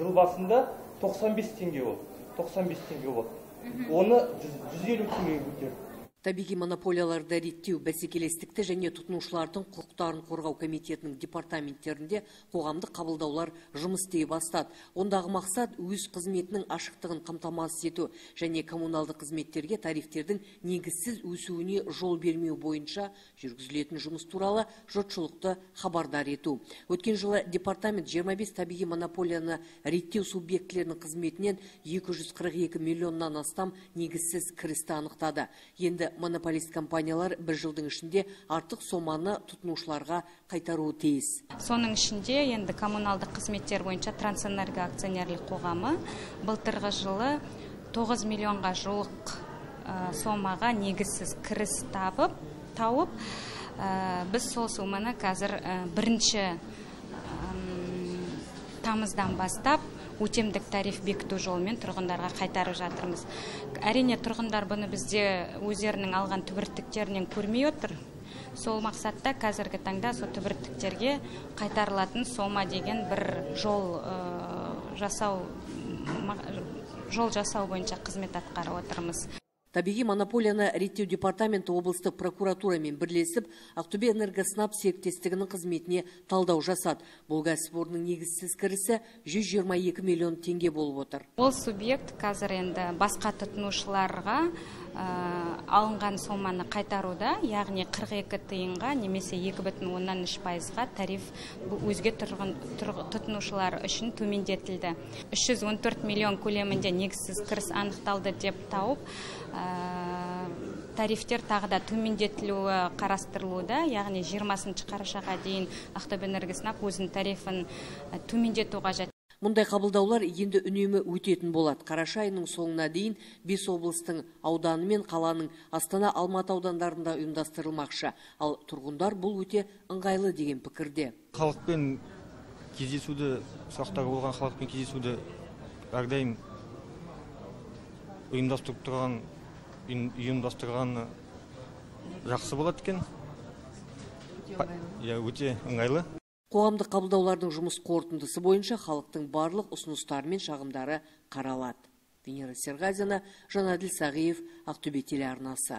жыл басында 95 теңге болды. 95 теңге болды. Оны 150 теңгеге көтерді табиғи монополияларды реттеу бәсекелестікті және тұтынушылардың құқықтарын қорғау комитетінің департаменттерінде қоғамдық қабылдаулар жұмыс істей бастады. Ондағы мақсат өз қызметінің ашықтығын қамтамасыз ету және коммуналдық қызметтерге тарифтердің негізсіз өсуіне жол бермеу бойынша жүргізілетін жұмыс туралы жұртшылықты хабардар ету. Өткен жылы департамент 25 табиғи монополияны реттеу субъектілерінің қызметінен 242 миллионнан астам негізсіз кірісті анықтады. Енді монополист компаниялар бір жылдың ішінде артық соманы тұтынушыларға қайтаруы тиіс. Соның ішінде енді коммуналдық қызметтер бойынша трансэнерго акционерлік қоғамы былтырғы жылы 9 миллионға жуық сомаға негізсіз кіріс табып тауып біз сол соманы қазір бірінші тамыздан бастап өтемдік тариф бекіту жолымен тұрғындарға қайтарып жатырмыз. Әрине тұрғындар бұны бізде өздерінің алған түбіртіктерінен көрмей отыр. Сол мақсатта қазіргі таңда сол түбіртіктерге қайтарылатын сома деген бір жол жасау жол жасау бойынша қызмет атқарып отырмыз. Табиғи монополияны реттеу департаменті облыстық прокуратурамен бірлесіп ақтөбе энергосынап серіктестігінің қызметіне талдау жасады. Бұл кәсіпорынның негізсіз кірісі 122 миллион теңге болып отыр. Ол субъект қазір енді басқа тұтынушыларға алынған соманы қайтаруда яғни 42 тиынға немесе 2,3 пайызға тариф өзге тұрғын тұтынушылар үшін төмендетілді. 314 миллион көлемінде негізсіз кіріс анықталды деп тауып тарифтер тағы да төмендетілуі қарастырылуда. Яғни 20 қарашаға дейін ақтөбе энергосынап өзінің тарифін төмендету қажет. Мұндай қабылдаулар енді үнемі өтетін болады. Қараша айының соңына дейін бес облыстың ауданы мен қаланың астана алматы аудандарында ұйымдастырылмақшы. Ал тұрғындар бұл өте ыңғайлы деген пікірде. Халықпен кездесуді сұрақтары болған халықпен кездесуді әрдайым ұйымдастырып тұрған ұйымдастырғаны жақсы болады екен. Иә өте ыңғайлы. Қоғамдық қабылдаулардың жұмыс қорытындысы бойынша халықтың барлық ұсыныстары мен шағымдары қаралады. Венера серғазина жанаділ сағиев ақтөбе телеарнасы.